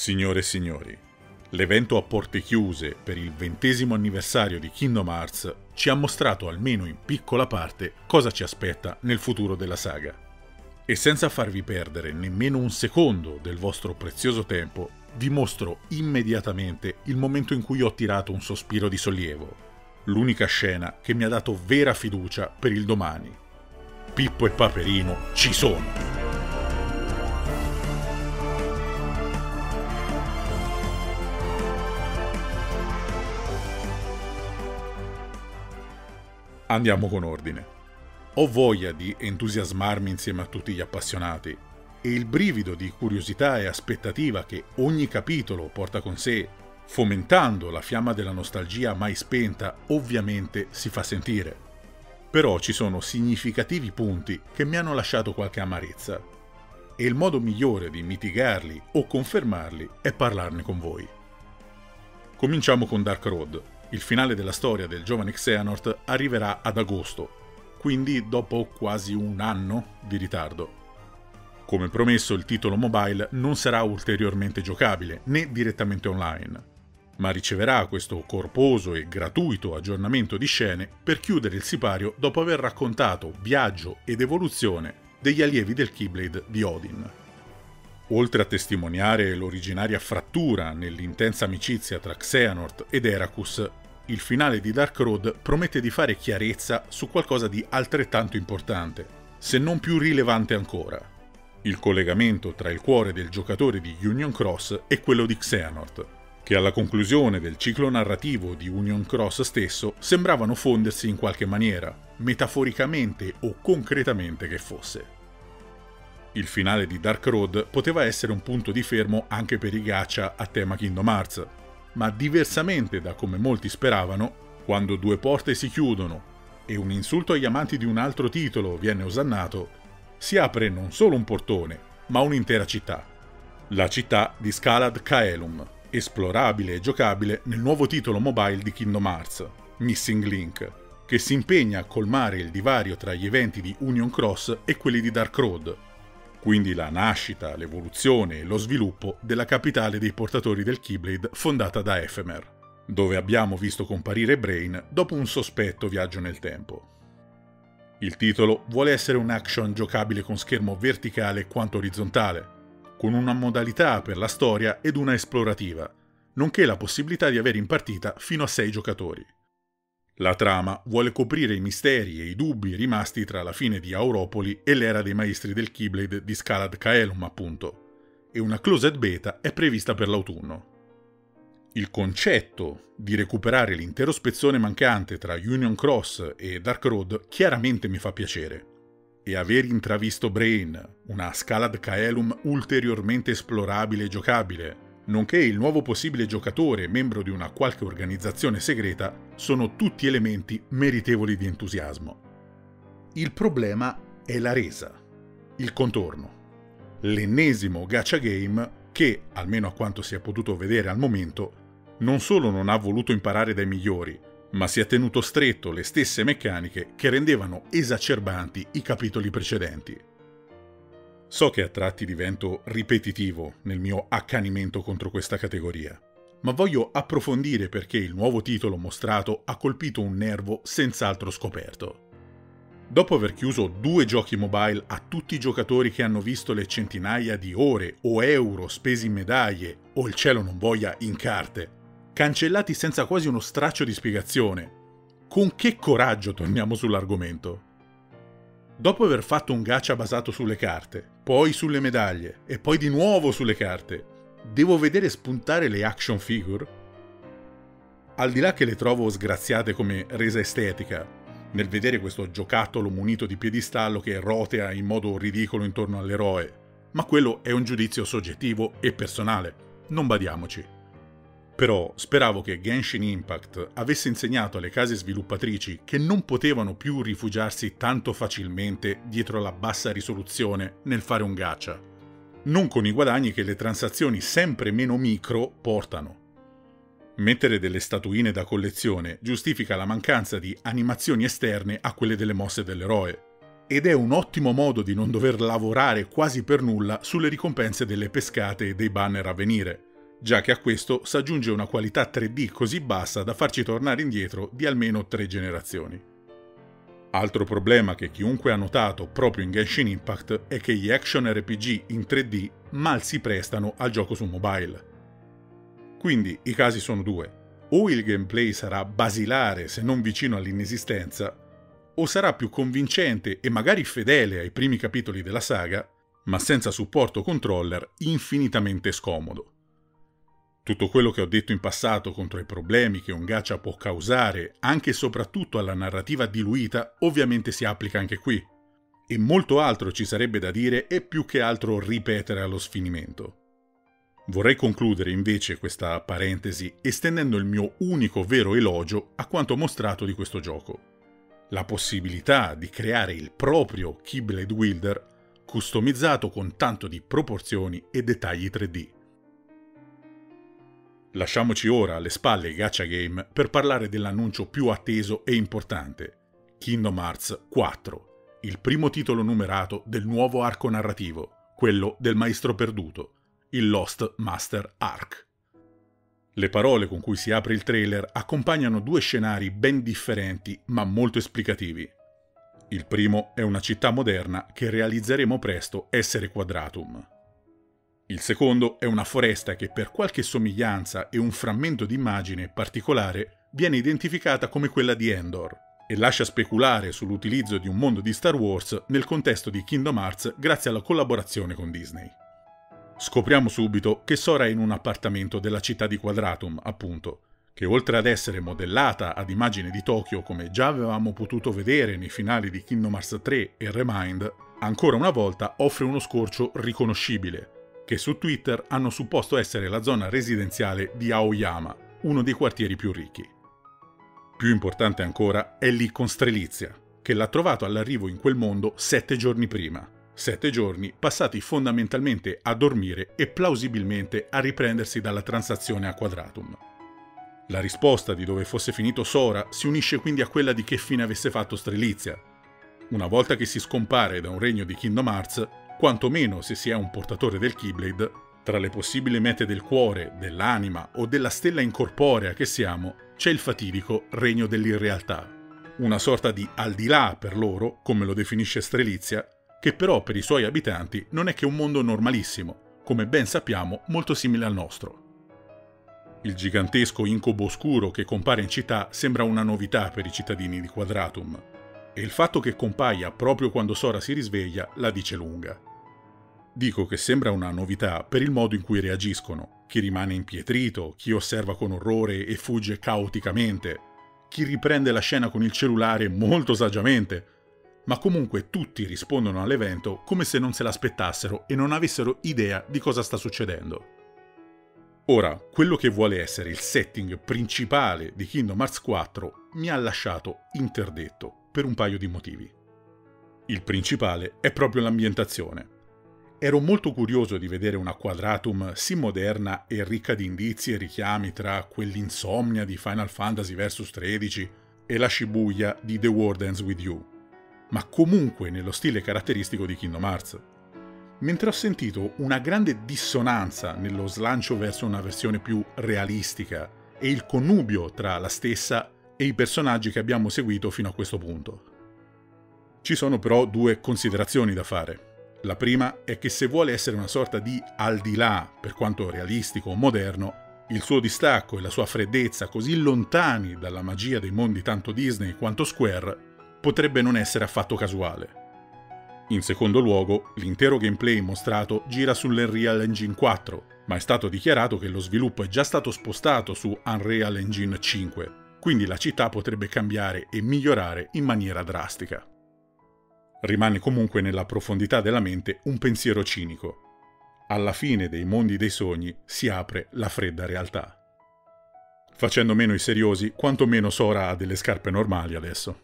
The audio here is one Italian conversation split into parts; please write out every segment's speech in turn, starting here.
Signore e signori, l'evento a porte chiuse per il ventesimo anniversario di Kingdom Hearts ci ha mostrato almeno in piccola parte cosa ci aspetta nel futuro della saga. E senza farvi perdere nemmeno un secondo del vostro prezioso tempo, vi mostro immediatamente il momento in cui ho tirato un sospiro di sollievo. L'unica scena che mi ha dato vera fiducia per il domani. Pippo e Paperino ci sono! Andiamo con ordine. Ho voglia di entusiasmarmi insieme a tutti gli appassionati e il brivido di curiosità e aspettativa che ogni capitolo porta con sé, fomentando la fiamma della nostalgia mai spenta, ovviamente si fa sentire. Però ci sono significativi punti che mi hanno lasciato qualche amarezza e il modo migliore di mitigarli o confermarli è parlarne con voi. Cominciamo con Dark Road, il finale della storia del giovane Xehanort arriverà ad agosto, quindi dopo quasi un anno di ritardo. Come promesso il titolo mobile non sarà ulteriormente giocabile né direttamente online, ma riceverà questo corposo e gratuito aggiornamento di scene per chiudere il sipario dopo aver raccontato viaggio ed evoluzione degli allievi del Keyblade di Odin. Oltre a testimoniare l'originaria frattura nell'intensa amicizia tra Xehanort ed Eracus, il finale di Dark Road promette di fare chiarezza su qualcosa di altrettanto importante, se non più rilevante ancora. Il collegamento tra il cuore del giocatore di Union Cross e quello di Xehanort, che alla conclusione del ciclo narrativo di Union Cross stesso sembravano fondersi in qualche maniera, metaforicamente o concretamente che fosse. Il finale di Dark Road poteva essere un punto di fermo anche per i gacha a tema Kingdom Hearts, ma diversamente da come molti speravano, quando due porte si chiudono e un insulto agli amanti di un altro titolo viene osannato, si apre non solo un portone, ma un'intera città. La città di Scalad Kaelum, esplorabile e giocabile nel nuovo titolo mobile di Kingdom Hearts, Missing Link, che si impegna a colmare il divario tra gli eventi di Union Cross e quelli di Dark Road, quindi la nascita, l'evoluzione e lo sviluppo della capitale dei portatori del Keyblade fondata da Ephemer, dove abbiamo visto comparire Brain dopo un sospetto viaggio nel tempo. Il titolo vuole essere un action giocabile con schermo verticale quanto orizzontale, con una modalità per la storia ed una esplorativa, nonché la possibilità di avere in partita fino a 6 giocatori. La trama vuole coprire i misteri e i dubbi rimasti tra la fine di Auropoli e l'era dei maestri del Keyblade di Scalad Kaelum, appunto, e una closed beta è prevista per l'autunno. Il concetto di recuperare l'intero spezzone mancante tra Union Cross e Dark Road chiaramente mi fa piacere. E aver intravisto Brain, una Scalad Kaelum ulteriormente esplorabile e giocabile, nonché il nuovo possibile giocatore membro di una qualche organizzazione segreta, sono tutti elementi meritevoli di entusiasmo. Il problema è la resa, il contorno. L'ennesimo gacha game che, almeno a quanto si è potuto vedere al momento, non solo non ha voluto imparare dai migliori, ma si è tenuto stretto le stesse meccaniche che rendevano esacerbanti i capitoli precedenti. So che a tratti divento ripetitivo nel mio accanimento contro questa categoria, ma voglio approfondire perché il nuovo titolo mostrato ha colpito un nervo senz'altro scoperto. Dopo aver chiuso due giochi mobile a tutti i giocatori che hanno visto le centinaia di ore o euro spesi in medaglie o il cielo non voglia in carte, cancellati senza quasi uno straccio di spiegazione, con che coraggio torniamo sull'argomento? Dopo aver fatto un gacha basato sulle carte, poi sulle medaglie e poi di nuovo sulle carte, devo vedere spuntare le action figure? Al di là che le trovo sgraziate come resa estetica, nel vedere questo giocattolo munito di piedistallo che rotea in modo ridicolo intorno all'eroe, ma quello è un giudizio soggettivo e personale, non badiamoci. Però speravo che Genshin Impact avesse insegnato alle case sviluppatrici che non potevano più rifugiarsi tanto facilmente dietro la bassa risoluzione nel fare un gacha, non con i guadagni che le transazioni sempre meno micro portano. Mettere delle statuine da collezione giustifica la mancanza di animazioni esterne a quelle delle mosse dell'eroe, ed è un ottimo modo di non dover lavorare quasi per nulla sulle ricompense delle pescate e dei banner a venire già che a questo si aggiunge una qualità 3D così bassa da farci tornare indietro di almeno tre generazioni. Altro problema che chiunque ha notato proprio in Genshin Impact è che gli action RPG in 3D mal si prestano al gioco su mobile. Quindi i casi sono due. O il gameplay sarà basilare se non vicino all'inesistenza, o sarà più convincente e magari fedele ai primi capitoli della saga, ma senza supporto controller infinitamente scomodo. Tutto quello che ho detto in passato contro i problemi che un gacha può causare, anche e soprattutto alla narrativa diluita, ovviamente si applica anche qui. E molto altro ci sarebbe da dire e più che altro ripetere allo sfinimento. Vorrei concludere invece questa parentesi estendendo il mio unico vero elogio a quanto mostrato di questo gioco. La possibilità di creare il proprio Keyblade Wielder customizzato con tanto di proporzioni e dettagli 3D. Lasciamoci ora alle spalle gacha game per parlare dell'annuncio più atteso e importante, Kingdom Hearts 4, il primo titolo numerato del nuovo arco narrativo, quello del maestro perduto, il Lost Master Arc. Le parole con cui si apre il trailer accompagnano due scenari ben differenti ma molto esplicativi. Il primo è una città moderna che realizzeremo presto essere Quadratum. Il secondo è una foresta che per qualche somiglianza e un frammento d'immagine particolare viene identificata come quella di Endor e lascia speculare sull'utilizzo di un mondo di Star Wars nel contesto di Kingdom Hearts grazie alla collaborazione con Disney. Scopriamo subito che Sora è in un appartamento della città di Quadratum, appunto, che oltre ad essere modellata ad immagine di Tokyo come già avevamo potuto vedere nei finali di Kingdom Hearts 3 e Remind, ancora una volta offre uno scorcio riconoscibile, che su Twitter hanno supposto essere la zona residenziale di Aoyama, uno dei quartieri più ricchi. Più importante ancora è lì con Strelizia, che l'ha trovato all'arrivo in quel mondo sette giorni prima. Sette giorni passati fondamentalmente a dormire e plausibilmente a riprendersi dalla transazione a Quadratum. La risposta di dove fosse finito Sora si unisce quindi a quella di che fine avesse fatto Strelizia. Una volta che si scompare da un regno di Kingdom Hearts, quantomeno se si è un portatore del Keyblade, tra le possibili mete del cuore, dell'anima o della stella incorporea che siamo, c'è il fatidico regno dell'irrealtà. Una sorta di al di là per loro, come lo definisce Strelizia, che però per i suoi abitanti non è che un mondo normalissimo, come ben sappiamo molto simile al nostro. Il gigantesco incubo oscuro che compare in città sembra una novità per i cittadini di Quadratum, e il fatto che compaia proprio quando Sora si risveglia la dice lunga. Dico che sembra una novità per il modo in cui reagiscono, chi rimane impietrito, chi osserva con orrore e fugge caoticamente, chi riprende la scena con il cellulare molto saggiamente, ma comunque tutti rispondono all'evento come se non se l'aspettassero e non avessero idea di cosa sta succedendo. Ora, quello che vuole essere il setting principale di Kingdom Hearts 4 mi ha lasciato interdetto per un paio di motivi. Il principale è proprio l'ambientazione. Ero molto curioso di vedere una quadratum sì moderna e ricca di indizi e richiami tra quell'insomnia di Final Fantasy vs 13 e la Shibuya di The World Ends With You, ma comunque nello stile caratteristico di Kingdom Hearts. Mentre ho sentito una grande dissonanza nello slancio verso una versione più realistica e il connubio tra la stessa e i personaggi che abbiamo seguito fino a questo punto. Ci sono però due considerazioni da fare. La prima è che se vuole essere una sorta di al di là, per quanto realistico o moderno, il suo distacco e la sua freddezza così lontani dalla magia dei mondi tanto Disney quanto Square potrebbe non essere affatto casuale. In secondo luogo, l'intero gameplay mostrato gira sull'Unreal Engine 4, ma è stato dichiarato che lo sviluppo è già stato spostato su Unreal Engine 5, quindi la città potrebbe cambiare e migliorare in maniera drastica. Rimane comunque nella profondità della mente un pensiero cinico. Alla fine dei mondi dei sogni si apre la fredda realtà. Facendo meno i seriosi, quantomeno Sora ha delle scarpe normali adesso.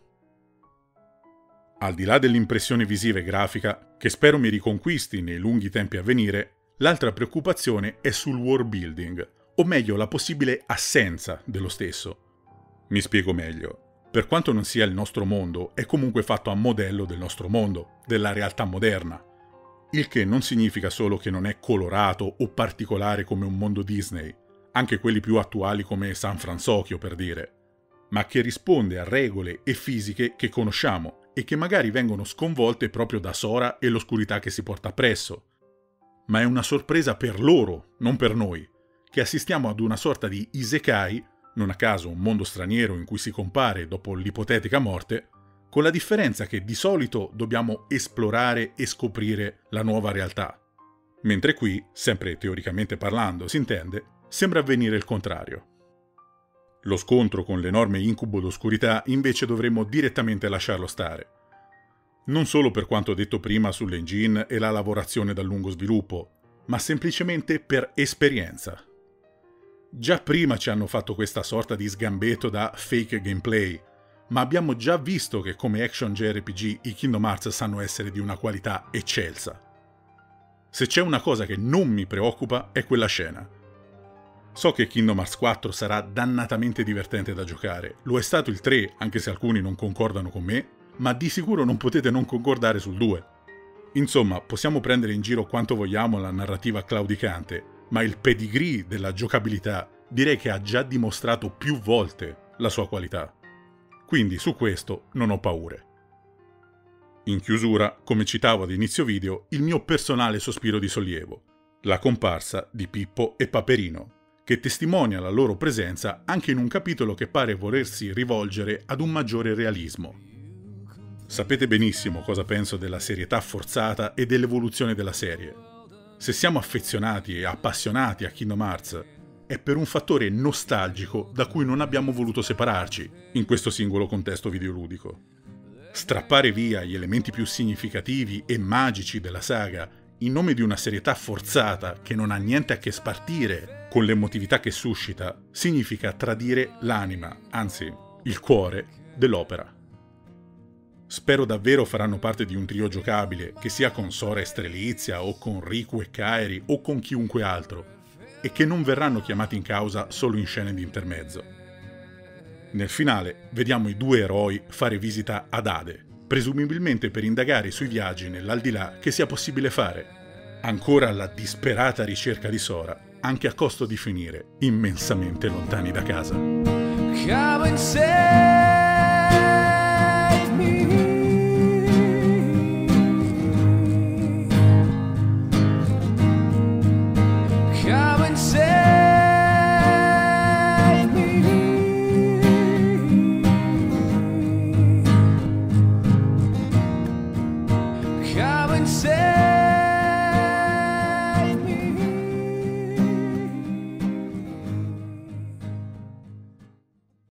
Al di là dell'impressione visiva e grafica, che spero mi riconquisti nei lunghi tempi a venire, l'altra preoccupazione è sul world building, o meglio la possibile assenza dello stesso. Mi spiego meglio per quanto non sia il nostro mondo, è comunque fatto a modello del nostro mondo, della realtà moderna. Il che non significa solo che non è colorato o particolare come un mondo Disney, anche quelli più attuali come San Francisco per dire, ma che risponde a regole e fisiche che conosciamo e che magari vengono sconvolte proprio da Sora e l'oscurità che si porta appresso. Ma è una sorpresa per loro, non per noi, che assistiamo ad una sorta di isekai, non a caso un mondo straniero in cui si compare dopo l'ipotetica morte, con la differenza che di solito dobbiamo esplorare e scoprire la nuova realtà. Mentre qui, sempre teoricamente parlando, si intende, sembra avvenire il contrario. Lo scontro con l'enorme incubo d'oscurità invece dovremmo direttamente lasciarlo stare. Non solo per quanto detto prima sull'engine e la lavorazione dal lungo sviluppo, ma semplicemente per esperienza. Già prima ci hanno fatto questa sorta di sgambetto da fake gameplay, ma abbiamo già visto che come action JRPG i Kingdom Hearts sanno essere di una qualità eccelsa. Se c'è una cosa che non mi preoccupa è quella scena. So che Kingdom Hearts 4 sarà dannatamente divertente da giocare, lo è stato il 3, anche se alcuni non concordano con me, ma di sicuro non potete non concordare sul 2. Insomma, possiamo prendere in giro quanto vogliamo la narrativa claudicante, ma il pedigree della giocabilità direi che ha già dimostrato più volte la sua qualità. Quindi su questo non ho paure. In chiusura, come citavo ad inizio video, il mio personale sospiro di sollievo, la comparsa di Pippo e Paperino, che testimonia la loro presenza anche in un capitolo che pare volersi rivolgere ad un maggiore realismo. Sapete benissimo cosa penso della serietà forzata e dell'evoluzione della serie. Se siamo affezionati e appassionati a Kingdom Hearts, è per un fattore nostalgico da cui non abbiamo voluto separarci in questo singolo contesto videoludico. Strappare via gli elementi più significativi e magici della saga in nome di una serietà forzata che non ha niente a che spartire con l'emotività che suscita, significa tradire l'anima, anzi il cuore, dell'opera. Spero davvero faranno parte di un trio giocabile, che sia con Sora e Strelizia, o con Riku e Kairi, o con chiunque altro, e che non verranno chiamati in causa solo in scene di intermezzo. Nel finale vediamo i due eroi fare visita ad Ade, presumibilmente per indagare sui viaggi nell'aldilà che sia possibile fare, ancora alla disperata ricerca di Sora anche a costo di finire immensamente lontani da casa.